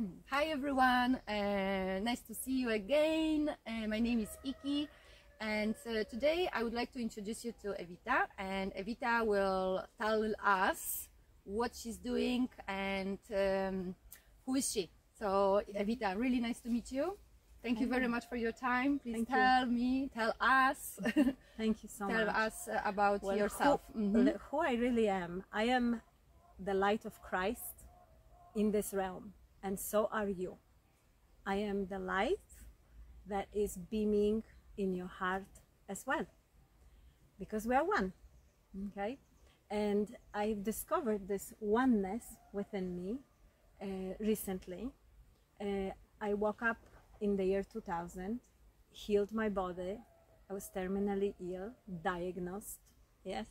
Hi everyone, uh, nice to see you again. Uh, my name is Iki and uh, today I would like to introduce you to Evita and Evita will tell us what she's doing and um, who is she. So Evita, really nice to meet you. Thank you very much for your time. Please Thank you. tell me, tell us, Thank you so tell much. Tell us about Well, yourself. Who, Mhm. who I really am. I am the light of Christ in this realm, and so are you. I am the light that is beaming in your heart as well, because we are one. Okay, and I've discovered this oneness within me uh, recently. Uh, I woke up in the year 2000, healed my body. I was terminally ill, diagnosed, yes,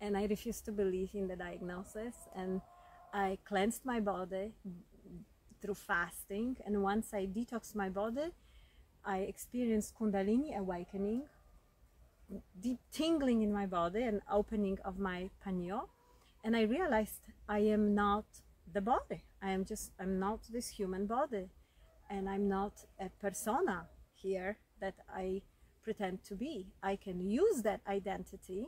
and I refused to believe in the diagnosis. And I cleansed my body through fasting. And once I detoxed my body, I experienced Kundalini awakening, deep tingling in my body, and opening of my pineal. And I realized I am not the body. I am just, I'm not this human body. And I'm not a persona here that I pretend to be. I can use that identity,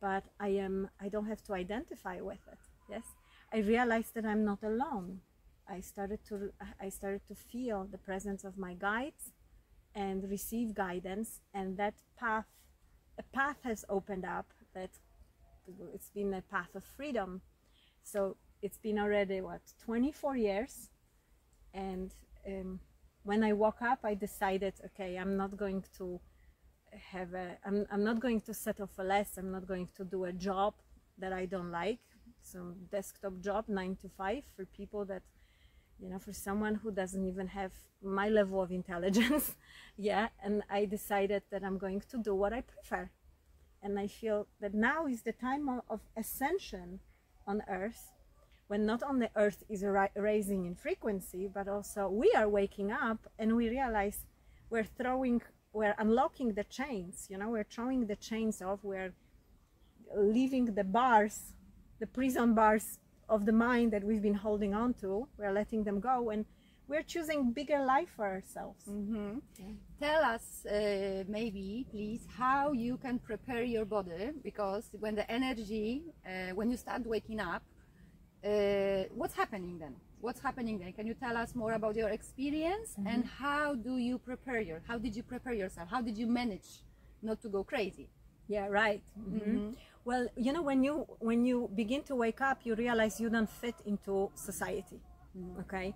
but I am, I don't have to identify with it. Yes. I realized that I'm not alone. I started to, I started to feel the presence of my guides and receive guidance and that path a path has opened up that it's been a path of freedom. So it's been already what 24 years and um, when i woke up i decided okay i'm not going to have a I'm, I'm not going to settle for less i'm not going to do a job that i don't like some desktop job nine to five for people that you know for someone who doesn't even have my level of intelligence yeah and i decided that i'm going to do what i prefer. And i feel that now is the time of, ascension on earth when not only earth is raising in frequency but also we are waking up and we realize we're throwing we're unlocking the chains you know we're throwing the chains off we're leaving the bars the prison bars of the mind that we've been holding on to we're letting them go and we're choosing bigger life for ourselves Mhm. Tell us, uh, maybe, please, how you can prepare your body because when the energy, uh, when you start waking up, uh, what's happening then? What's happening then? Can you tell us more about your experience and how do you prepare your? How did you prepare yourself? How did you manage not to go crazy? yeah right Mhm. Well you know when you when you begin to wake up you realize you don't fit into society okay?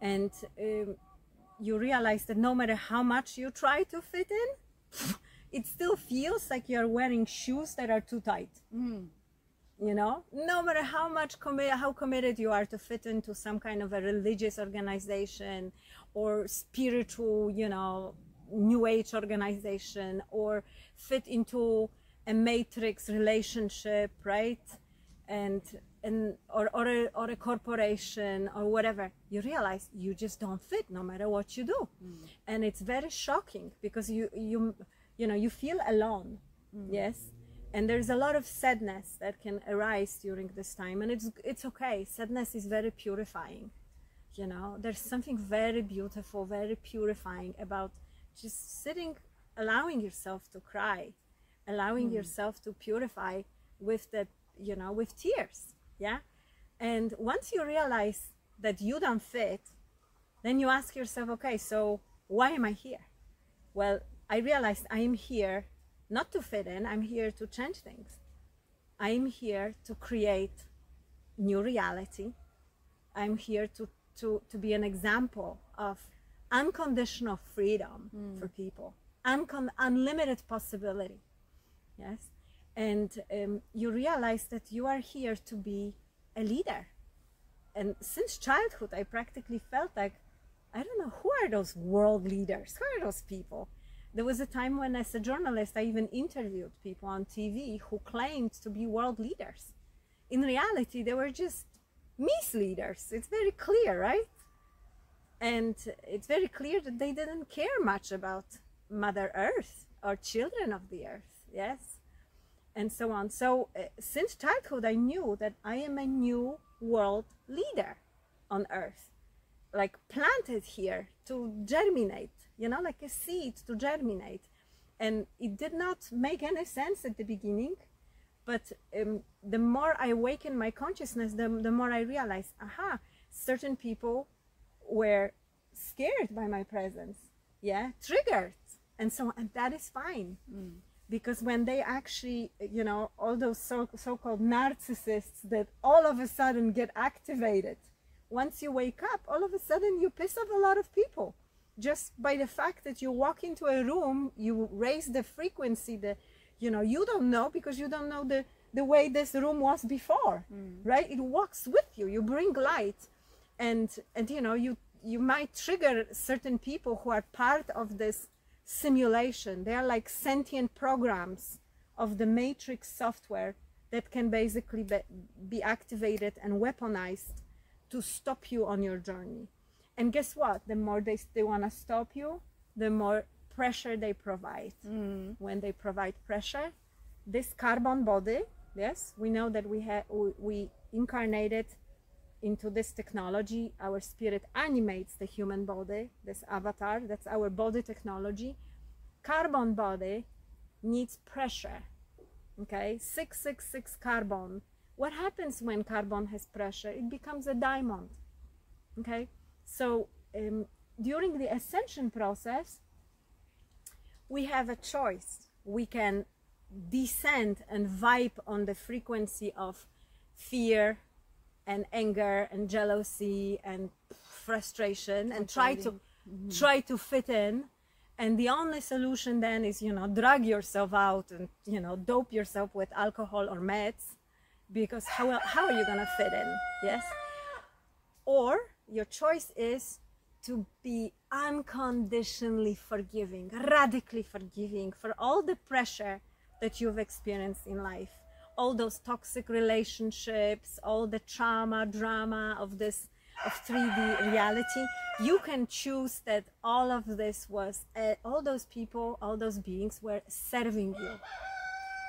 And um, you realize that no matter how much you try to fit in it still feels like you're wearing shoes that are too tight. You know? No matter how much committed how committed you are to fit into some kind of a religious organization or spiritual you know new age organization or fit into a matrix relationship right? And and or or a, or a corporation or whatever. You realize you just don't fit no matter what you do. Mm. And it's very shocking because you you you know you feel alone. Mm. Yes? And there's a lot of sadness that can arise during this time and it's it's okay. Sadness is very purifying you know? There's something very beautiful very purifying about just sitting allowing yourself to cry allowing hmm. yourself to purify with that you know with tears yeah? And once you realize that you don't fit then you ask yourself okay so why am i here? Well i realized i am here not to fit in i'm here to change things. I am here to create new reality. I'm here to to to be an example of unconditional freedom hmm. for people Uncon- unlimited possibility yes? And um, you realize that you are here to be a leader. And since childhood i practically felt like i don't know who are those world leaders? Who are those people? There was a time when as a journalist i even interviewed people on tv who claimed to be world leaders. In reality they were just misleaders it's very clear right? And it's very clear that they didn't care much about mother earth or children of the earth yes and so on so uh, since childhood i knew that i am a new world leader on earth like planted here to germinate, you know, like a seed to germinate. And it did not make any sense at the beginning, but um, the more I awaken my consciousness, the, the more I realize, aha, certain people were scared by my presence, yeah, triggered, and so and that is fine. Because when they actually, you know, all those so, so-called narcissists that all of a sudden get activated, once you wake up, all of a sudden you piss off a lot of people. Just by the fact that you walk into a room you raise the frequency the you know you don't know because you don't know the the way this room was before mm. right? It walks with you. You bring light. And and you know you you might trigger certain people who are part of this simulation they are like sentient programs of the matrix software that can basically be, be activated and weaponized to stop you on your journey and guess what? The more they, they want to stop you, the more pressure they provide. Mm. When they provide pressure, this carbon body, yes, we know that we have we, we incarnated into this technology. Our spirit animates the human body, this avatar. That's our body technology. Carbon body needs pressure. Okay, six six six carbon. What happens when carbon has pressure? It becomes a diamond. Okay, so um, during the ascension process, we have a choice. We can descend and vibe on the frequency of fear and anger and jealousy and frustration and try to mm-hmm. try to fit in. And the only solution then is you know drug yourself out and you know dope yourself with alcohol or meds because how, how are you gonna fit in? Yes? Or your choice is to be unconditionally forgiving, radically forgiving for all the pressure that you've experienced in life, all those toxic relationships, all the trauma, drama of this of 3D reality. You can choose that all of this was, uh, all those people, all those beings were serving you.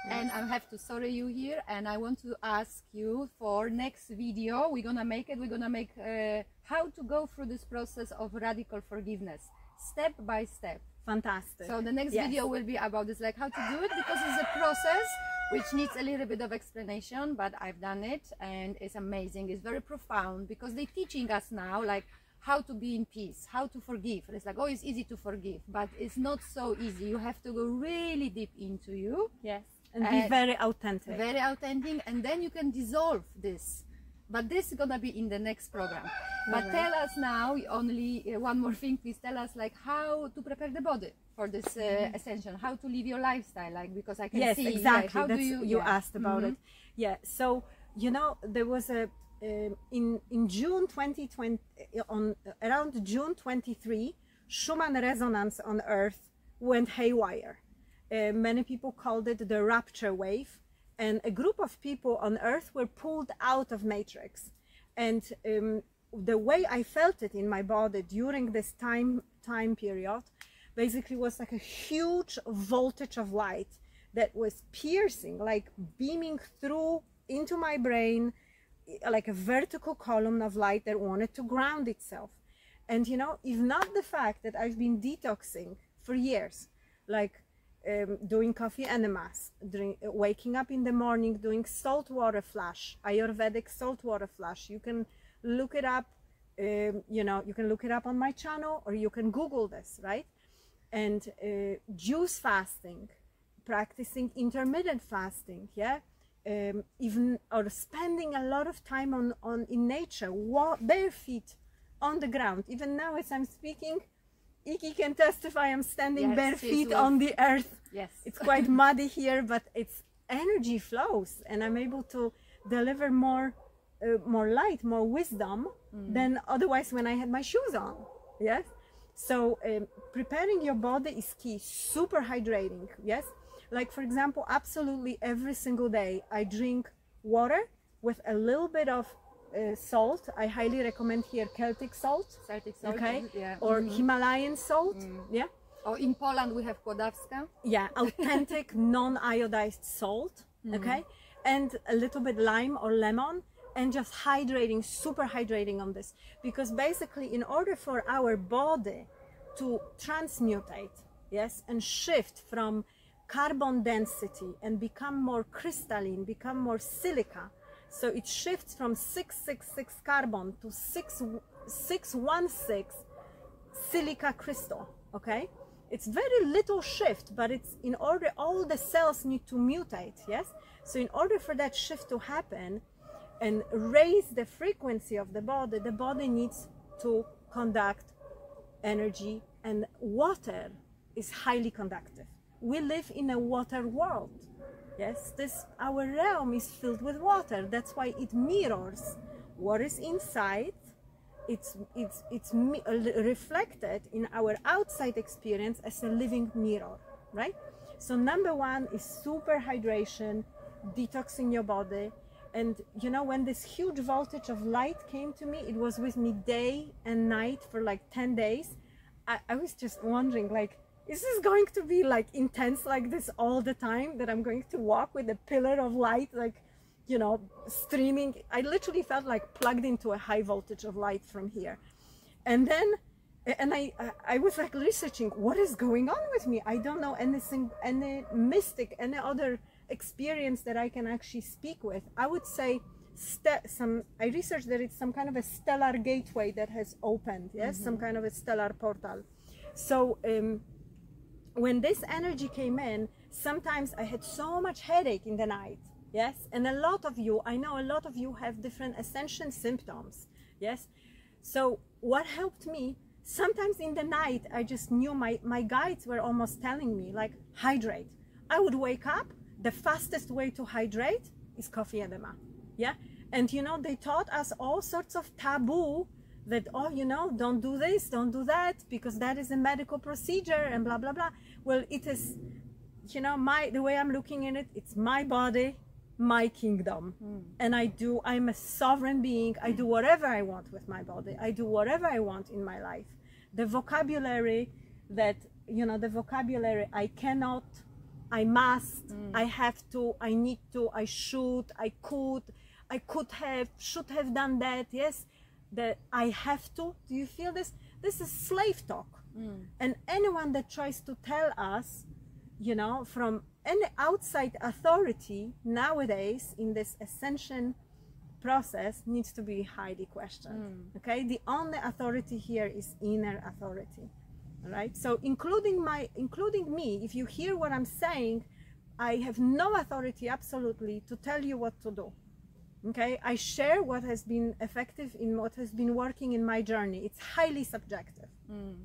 And I have to sorry you here, and I want to ask you for next video. We're gonna make it. We're gonna make uh, how to go through this process of radical forgiveness, step by step. Fantastic. So the next Yes. video will be about this, like how to do it, because it's a process which needs a little bit of explanation. But I've done it, and it's amazing. It's very profound because they're teaching us now, like how to be in peace, how to forgive. It's like oh, it's easy to forgive, but it's not so easy. You have to go really deep into you Yes. And be Uh, very authentic. very authentic and then you can dissolve this but this is gonna be in the next program. But tell us now only uh, one more thing please tell us like how to prepare the body for this uh, ascension. How to live your lifestyle like because i can yes see like, exactly. how that's do you you yeah. asked about Mhm. it yeah so you know there was a um, in in june 2020 uh, on around june 23 schumann resonance on earth went haywire. Uh, many people called it the rapture wave and a group of people on earth were pulled out of matrix. And um, the way i felt it in my body during this time time period basically was like a huge voltage of light that was piercing like beaming through into my brain like a vertical column of light that wanted to ground itself. And you know if not the fact that i've been detoxing for years like um, doing coffee enemas, drink, uh, waking up in the morning, doing salt water flush, Ayurvedic salt water flush. You can look it up. Um, you know, you can look it up on my channel, or you can Google this, right? And uh, juice fasting, practicing intermittent fasting, yeah. Um, even or spending a lot of time on on in nature, bare feet on the ground. Even now, as I'm speaking, Iki can testify. I'm standing Yes, bare feet on the earth. yes It's quite muddy here, but it's energy flows, and I'm able to deliver more, uh, more light, more wisdom than otherwise when I had my shoes on. Yes. So um, preparing your body is key. Super hydrating. Yes. Like for example, absolutely every single day I drink water with a little bit of uh, salt. I highly recommend here Celtic salt. Celtic salt, Okay. yeah Or Mhm. Himalayan salt. Yeah. or in poland we have kłodawska yeah authentic non-iodized salt okay and a little bit lime or lemon and just hydrating, super hydrating on this. Because basically, in order for our body to transmutate, yes, and shift from carbon density and become more crystalline, become more silica, so it shifts from 666 carbon to 6, 616 silica crystal, okay? It's very little shift, but it's in order, all the cells need to mutate, yes? So in order for that shift to happen and raise the frequency of the body, the body needs to conduct energy and water is highly conductive. We live in a water world. Yes, this our realm is filled with water. That's why it mirrors what is inside. It's it's it's reflected in our outside experience as a living mirror right? So number one is super hydration detoxing your body. And you know when this huge voltage of light came to me it was with me day and night for like 10 days. I, I was just wondering like is this going to be like intense like this all the time that i'm going to walk with a pillar of light like you know, streaming. I literally felt like plugged into a high voltage of light from here. And then, and I, I was like researching what is going on with me. I don't know anything, any mystic, any other experience that I can actually speak with. I would say some, I researched that it's some kind of a stellar gateway that has opened. Yes, mm-hmm. some kind of a stellar portal. So, um, when this energy came in, sometimes I had so much headache in the night yes? And a lot of you i know a lot of you have different ascension symptoms yes? So what helped me sometimes in the night i just knew my my guides were almost telling me like hydrate. I would wake up the fastest way to hydrate is coffee enema yeah? And you know they taught us all sorts of taboo that oh you know don't do this don't do that because that is a medical procedure and blah blah blah. Well it is you know my the way i'm looking at it it's my body my kingdom. Mm. and i do i'm a sovereign being. I do whatever i want with my body. I do whatever i want in my life. The vocabulary that you know the vocabulary i cannot i must mm. i have to i need to i should i could i could have should have done that yes that i have to do you feel this? This is slave talk. Mm. and anyone that tries to tell us you know from any outside authority nowadays in this ascension process needs to be highly questioned mm. okay? The only authority here is inner authority all right? So including my including me if you hear what i'm saying i have no authority absolutely to tell you what to do okay? I share what has been effective in what has been working in my journey. It's highly subjective. Mm.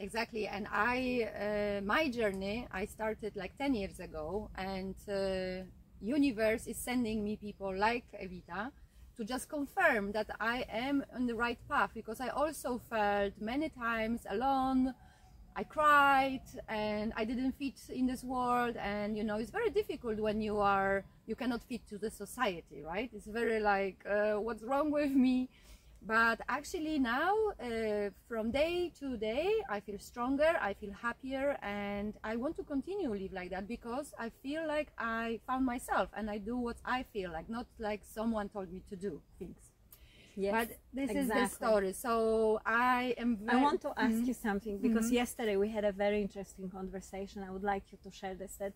Exactly and i uh, my journey i started like 10 years ago and uh, universe is sending me people like evita to just confirm that i am on the right path because i also felt many times alone. I cried and i didn't fit in this world and you know it's very difficult when you are you cannot fit to the society right it's very like uh, what's wrong with me but actually now uh, from day to day i feel stronger i feel happier and i want to continue live like that because i feel like i found myself and i do what i feel like not like someone told me to do things yes but this exactly. is the story so i am i want to ask mm -hmm. you something because mm -hmm. yesterday we had a very interesting conversation i would like you to share this that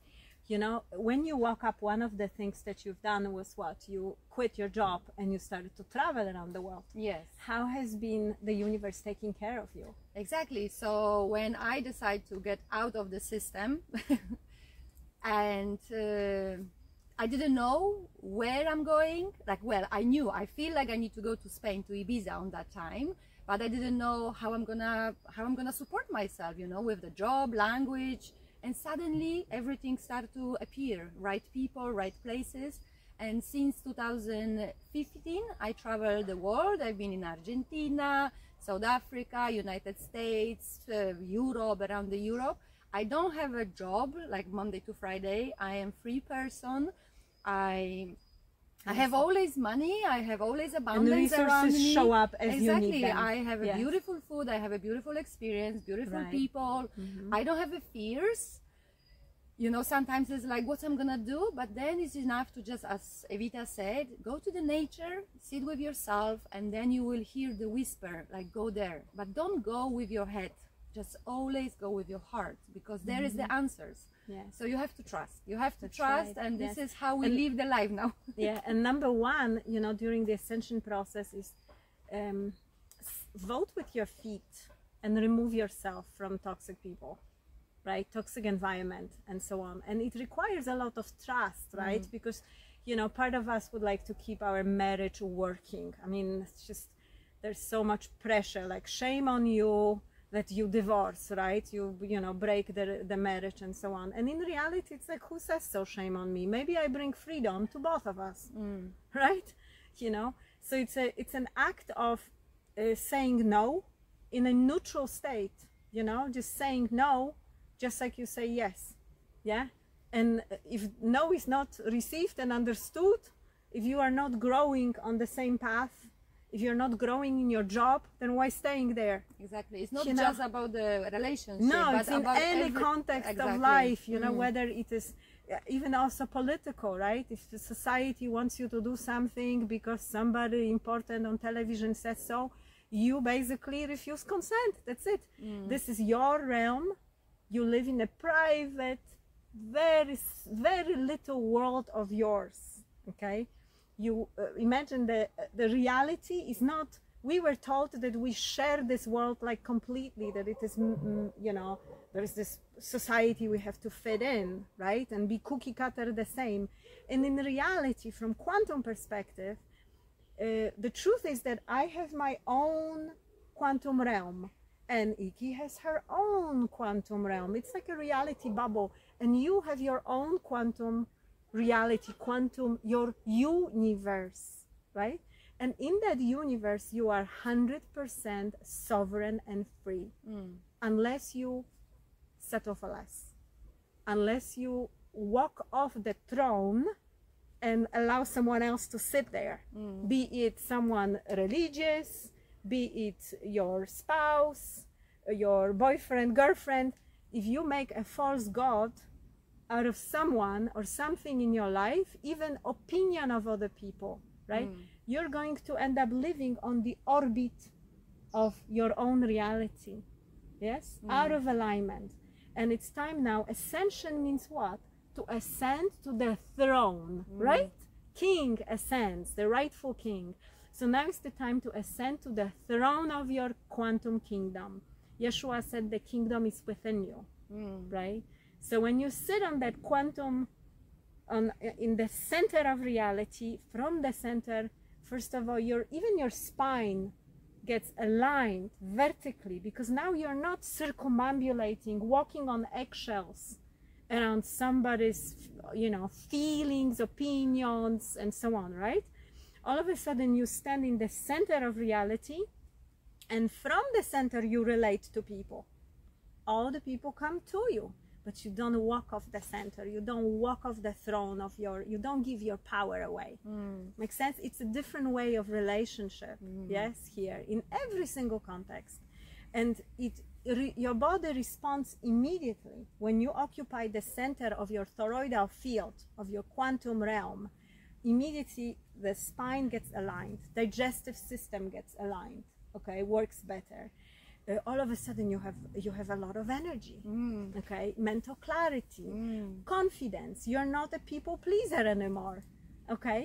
you know when you woke up one of the things that you've done was what? You quit your job and you started to travel around the world. Yes. How has been the universe taking care of you? Exactly. So when i decided to get out of the system and uh, i didn't know where i'm going like well i knew i feel like i need to go to spain to ibiza on that time but i didn't know how i'm gonna how i'm gonna support myself you know with the job language and suddenly everything started to appear. Right people right places. And since 2015 i traveled the world. I've been in argentina south africa united states uh, europe around the europe. I don't have a job like monday to friday. I am free person. I I have always money. I have always abundance and around me. show up as exactly. you need them. I have a yes. beautiful food. I have a beautiful experience. Beautiful right. people. Mm -hmm. I don't have a fears. you know sometimes it's like what i'm gonna do but then it's enough to just as evita said go to the nature sit with yourself and then you will hear the whisper like go there but don't go with your head just always go with your heart because there is the answers Yes. so you have to trust. You have to That's trust right, and this is how we And- live the life now. Yeah and number one you know during the ascension process is um, vote with your feet and remove yourself from toxic people right? Toxic environment and so on. And it requires a lot of trust right? Because you know part of us would like to keep our marriage working. I mean it's just there's so much pressure like shame on you that you divorce right? You you know break the, the marriage and so on. And in reality it's like who says so shame on me? Maybe i bring freedom to both of us right? You know? So it's a it's an act of uh, saying no in a neutral state you know? Just saying no just like you say yes yeah? And if no is not received and understood if you are not growing on the same path if you're not growing in your job then why staying there? Exactly. It's not You know- just about the relationship no but it's in about any every- context Exactly. of life you know Mm. whether it is even also political right? If the society wants you to do something because somebody important on television says so you basically refuse consent. That's it. Mm. this is your realm. You live in a private very very little world of yours okay you uh, imagine the the reality is not we were told that we share this world like completely that it is you know there is this society we have to fit in right and be cookie cutter the same and in reality from quantum perspective uh, the truth is that I have my own quantum realm and Iki has her own quantum realm. It's like a reality bubble, and you have your own quantum reality, quantum, your universe, right? And in that universe, you are 100% sovereign and free, Mm. unless you settle for less, unless you walk off the throne and allow someone else to sit there Mm. be it someone religious, be it your spouse, your boyfriend, girlfriend, if you make a false god out of someone or something in your life, even opinion of other people, right? Mm. You're going to end up living on the orbit of your own reality. Yes? Out of alignment. And it's time now. Ascension means what? To ascend to the throne, right? King ascends, the rightful king. So now is the time to ascend to the throne of your quantum kingdom. Yeshua said the kingdom is within you, Mm. right? So when you sit on that quantum, on in the center of reality, from the center, first of all, your even your spine gets aligned vertically because now you're not circumambulating, walking on eggshells around somebody's, you know, feelings, opinions, and so on, right? All of a sudden, you stand in the center of reality, and from the center, you relate to people. All the people come to you, but you don't walk off the center. You don't walk off the throne of your. You don't give your power away. Mm. Makes sense? It's a different way of relationship. Yes, here in every single context, and it re, your body responds immediately when you occupy the center of your toroidal field of your quantum realm. Immediately, the spine gets aligned, digestive system gets aligned. Okay, works better. Uh, all of a sudden, you have you have a lot of energy. Mm. Okay, mental clarity Mm. confidence you're not a people pleaser anymore okay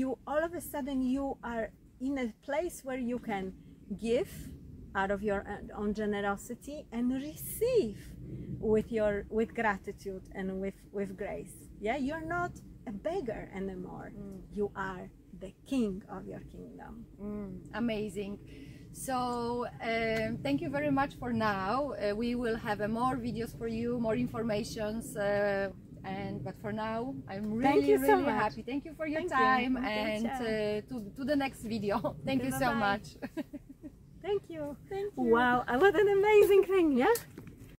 you all of a sudden you are in a place where you can give out of your uh, own generosity and receive with your with gratitude and with with grace yeah you're not a beggar anymore you are the king of your kingdom Mm, amazing. So um, thank you very much for now. Uh, we will have uh, more videos for you, more informations. Uh, and but for now, I'm really Thank you so really much. happy. Thank you for your Thank time Okay, and uh, to to the next video. Thank Okay, you so bye-bye. much. thank you Thank you. wow what an amazing thing yeah